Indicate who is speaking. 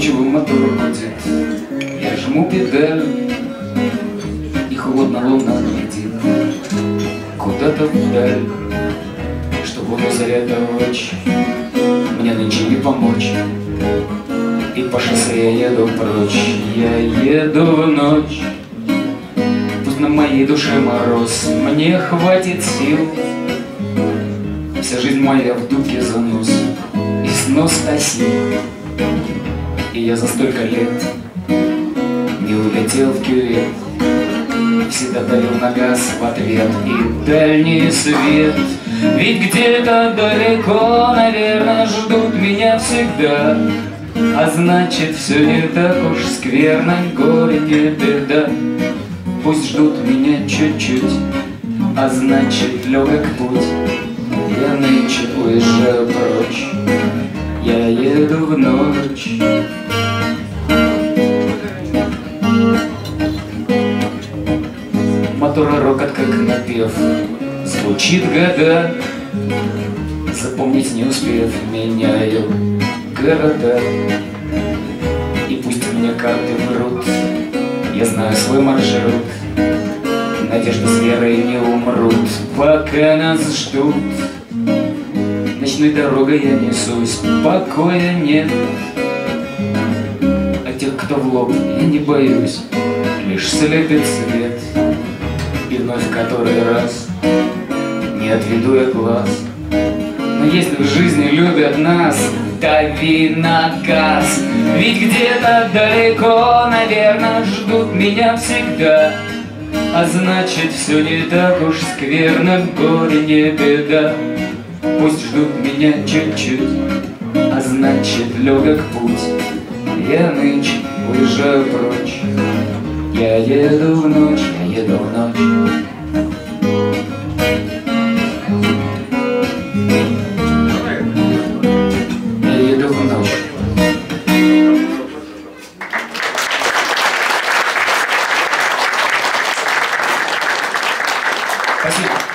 Speaker 1: задумчиво мотор гудит Я жму педаль И холодная луна глядит Куда-то вдаль. Что буду заряд ночь Мне нынче не помочь. И по шоссе я еду прочь Я еду в ночь. Пусть на моей душе мороз Мне хватит сил. Вся жизнь моя в духе занос И снос осил И я за столько лет Не улетел в кювет. Всегда давил на газ в ответ И дальний свет. Ведь где-то далеко, наверное, ждут меня всегда. А значит, все не так уж скверно, горе не беда. Пусть ждут меня чуть-чуть, а значит, легок путь. Я нынче уезжаю прочь Я еду в ночь Мотора рокот как напев. Звучит года Запомнить не успев Меняю города. И пусть мне карты врут. Я знаю свой маршрут. Надежда с верой не умрут. Пока нас ждут. Ночной дорогой я несусь, покоя нет. А тех, кто в лоб, я не боюсь. Лишь слепит свет вновь в который раз Не отведу я глаз Но если в жизни любят нас Дави на газ Ведь где-то далеко, наверное, Ждут меня всегда а значит, все не так уж скверно, горе не беда. Пусть ждут меня чуть-чуть, а значит легок путь. Я нынче уезжаю прочь, я еду в ночь, я еду в ночь. Спасибо.